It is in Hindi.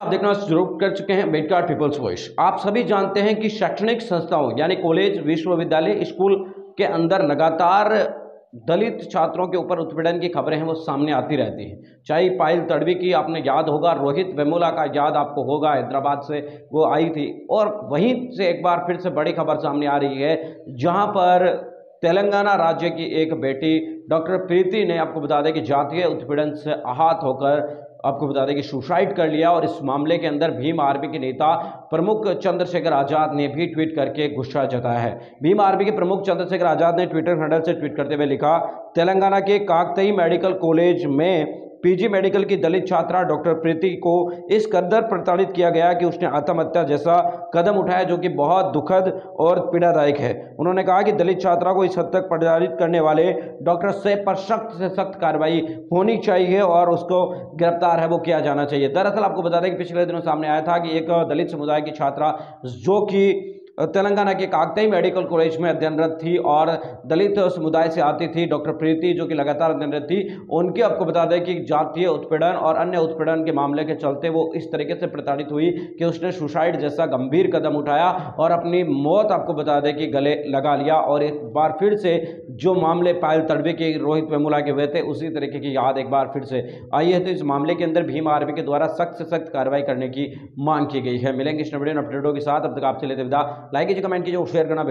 आप देखना शुरू कर चुके हैं बेडकार पीपल्स वॉइस आप सभी जानते हैं कि शैक्षणिक संस्थाओं, यानी कॉलेज, विश्वविद्यालय, स्कूल के अंदर लगातार दलित छात्रों के ऊपर उत्पीड़न की खबरें हैं, वो सामने आती रहती हैं। चाहे पायल तड़वी की आपने याद होगा, रोहित वेमुला का याद आपको होगा, हैदराबाद से वो आई थी। और वहीं से एक बार फिर से बड़ी खबर सामने आ रही है, जहाँ पर तेलंगाना राज्य की एक बेटी, डॉक्टर प्रीति ने आपको बता दें कि जातीय उत्पीड़न से आहत होकर आपको बता दें कि सुसाइड कर लिया और इस मामले के अंदर भीम आर्मी के नेता प्रमुख चंद्रशेखर आज़ाद ने भी ट्वीट करके गुस्सा जताया है। भीम आर्मी के प्रमुख चंद्रशेखर आज़ाद ने ट्विटर हैंडल से ट्वीट करते हुए लिखा, तेलंगाना के काकतई मेडिकल कॉलेज में पीजी मेडिकल की दलित छात्रा डॉक्टर प्रीति को इस कदर प्रताड़ित किया गया कि उसने आत्महत्या जैसा कदम उठाया जो कि बहुत दुखद और पीड़ादायक है। उन्होंने कहा कि दलित छात्रा को इस हद तक प्रताड़ित करने वाले डॉक्टर से पर सख्त से सख्त कार्रवाई होनी चाहिए और उसको गिरफ़्तार है, वो किया जाना चाहिए। दरअसल आपको बता दें कि पिछले दिनों सामने आया था कि एक दलित समुदाय की छात्रा जो कि तेलंगाना के काकतई मेडिकल कॉलेज में अध्ययनरत थी और दलित समुदाय से आती थी डॉक्टर प्रीति, जो कि लगातार अध्ययनरत थी। उनकी आपको बता दें कि जातीय उत्पीड़न और अन्य उत्पीड़न के मामले के चलते वो इस तरीके से प्रताड़ित हुई कि उसने सुसाइड जैसा गंभीर कदम उठाया और अपनी मौत आपको बता दें कि गले लगा लिया और एक बार फिर से जो मामले पायल तड़वे के रोहित वेमुला के हुए थे, उसी तरीके की याद एक बार फिर से आई है। तो इस मामले के अंदर भीम आर्मी के द्वारा सख्त से सख्त कार्रवाई करने की मांग की गई है। मिलेंगे इस वीडियो अपडेटों के साथ। अब तक आपसे लेते विदा। लाइक कीजिए कमेंट कीजिए और शेयर करना